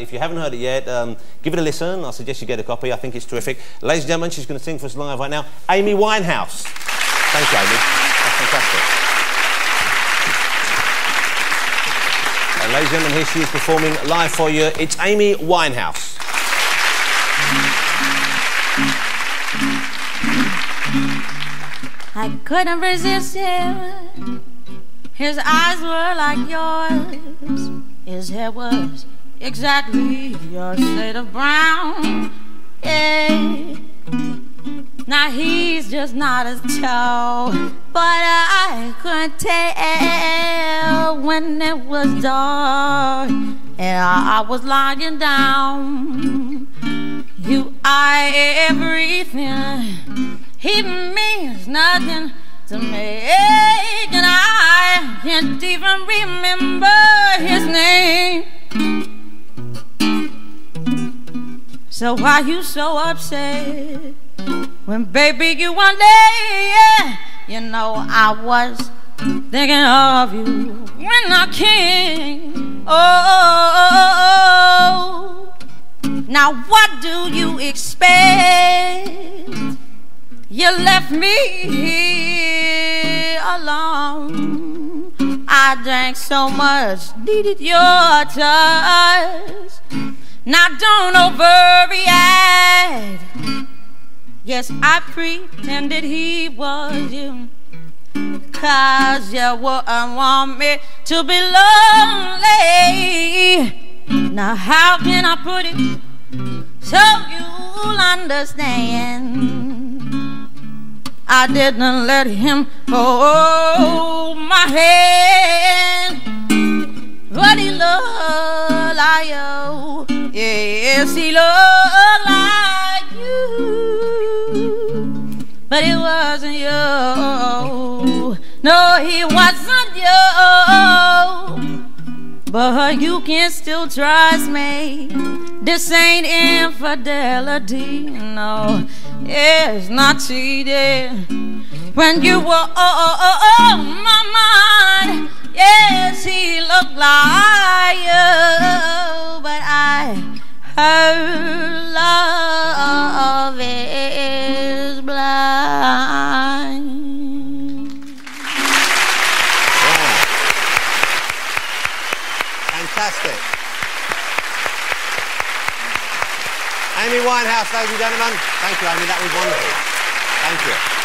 if you haven't heard it yet, um, give it a listen. I suggest you get a copy. I think it's terrific. Ladies and gentlemen, she's going to sing for us live right now. Amy Winehouse. Thank you, Amy. That's fantastic. And ladies and gentlemen, here she is performing live for you. It's Amy Winehouse. I couldn't resist him. His eyes were like yours. His hair was exactly your shade of brown. Yeah. Now he's just not as tall, but I couldn't tell when it was dark and I was lying down. You are everything. He means nothing to me, and I can't even remember his name. So why you so upset when baby you one day, yeah, you know I was thinking of you when I came. Oh, now what do you expect? You left me here alone. I drank so much, needed your touch. Now don't overreact. Yes, I pretended he was you. Cause you wouldn't want me to be lonely. Now, how can I put it so you'll understand? I didn't let him hold my hand. But he loved. He loved like you. But it wasn't you. No, he wasn't you. But you can still trust me. This ain't infidelity, no, it's not cheating. When you were on my mind, yes, he looked like you, heard love is blind. Fantastic. Amy Winehouse, ladies and gentlemen. Thank you, Amy. That was wonderful. Thank you.